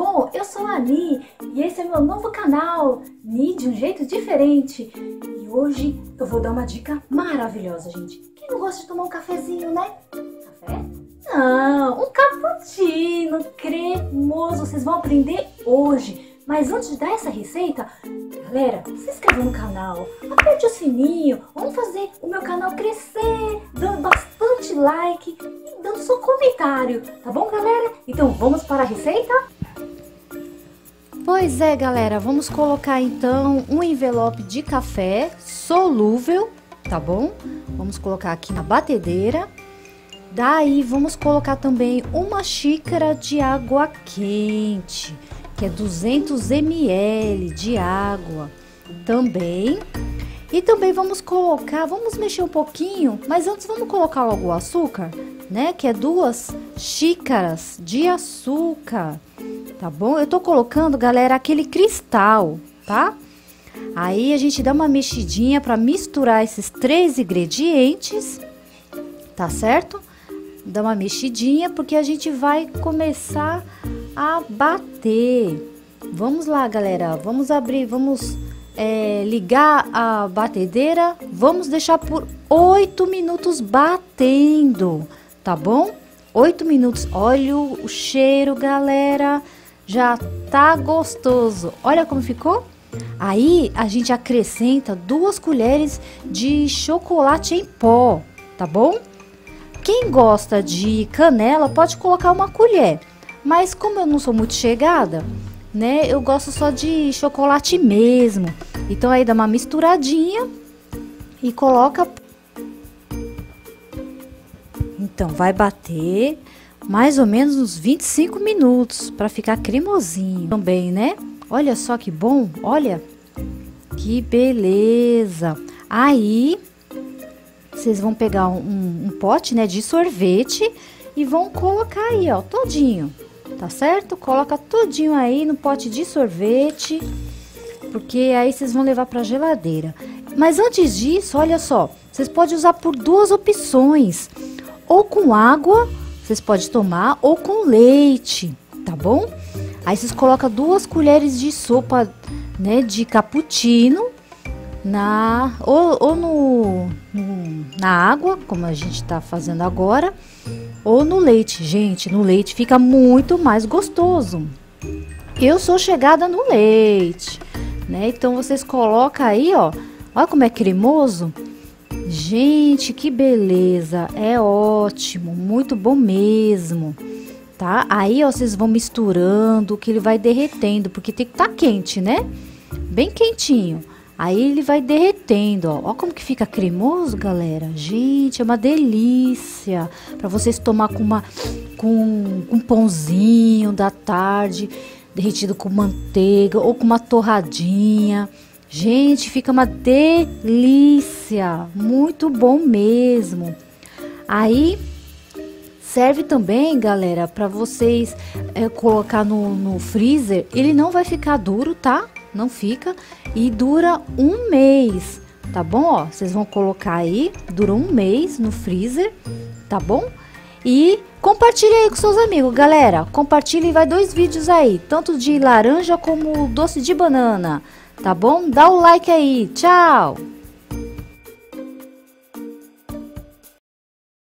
bom? Eu sou a Ni e esse é meu novo canal, Ni de um jeito diferente. E hoje eu vou dar uma dica maravilhosa, gente. Quem não gosta de tomar um cafezinho, né? Café? Não, um cappuccino cremoso. Vocês vão aprender hoje. Mas antes de dar essa receita, galera, se inscreva no canal, aperte o sininho, vamos fazer o meu canal crescer, dando bastante like e dando seu comentário, tá bom, galera? Então vamos para a receita? Pois é, galera, vamos colocar então um envelope de café solúvel, tá bom? Vamos colocar aqui na batedeira. Daí vamos colocar também uma xícara de água quente que é 200 ml de água também. E também vamos colocar, vamos mexer um pouquinho, mas antes vamos colocar logo o açúcar, né? Que é duas xícaras de açúcar, tá bom? Eu tô colocando, galera, aquele cristal, tá? Aí a gente dá uma mexidinha para misturar esses três ingredientes, tá certo? Dá uma mexidinha porque a gente vai começar a bater. Vamos lá, galera. Vamos abrir, vamos é, ligar a batedeira. Vamos deixar por oito minutos batendo, tá bom? Oito minutos. Olha o cheiro, galera. Já tá gostoso. Olha como ficou. Aí a gente acrescenta duas colheres de chocolate em pó, tá bom? Quem gosta de canela pode colocar uma colher. Mas como eu não sou muito chegada, né? Eu gosto só de chocolate mesmo. Então aí dá uma misturadinha e coloca. Então vai bater mais ou menos uns 25 minutos para ficar cremosinho também, né? Olha só que bom, olha que beleza. Aí vocês vão pegar um, um pote, né, de sorvete e vão colocar aí, ó, todinho tá certo? Coloca tudinho aí no pote de sorvete, porque aí vocês vão levar para geladeira. Mas antes disso, olha só, vocês podem usar por duas opções, ou com água, vocês podem tomar, ou com leite, tá bom? Aí vocês colocam duas colheres de sopa, né, de cappuccino na ou, ou no, no, na água, como a gente está fazendo agora, ou no leite. Gente, no leite fica muito mais gostoso. Eu sou chegada no leite, né? Então vocês colocam aí, ó. Olha como é cremoso. Gente, que beleza! É ótimo, muito bom mesmo. Tá? Aí, ó, vocês vão misturando, que ele vai derretendo, porque tem que estar tá quente, né? Bem quentinho. Aí ele vai derretendo, ó. Ó como que fica cremoso, galera. Gente, é uma delícia. Para vocês tomar com uma com um pãozinho da tarde, derretido com manteiga ou com uma torradinha. Gente, fica uma delícia. Muito bom mesmo. Aí serve também, galera, para vocês é, colocar no, no freezer. Ele não vai ficar duro, tá? não fica e dura um mês, tá bom? Ó, vocês vão colocar aí, dura um mês no freezer, tá bom? E compartilhe aí com seus amigos, galera. Compartilhe e vai dois vídeos aí, tanto de laranja como doce de banana, tá bom? Dá o like aí, tchau!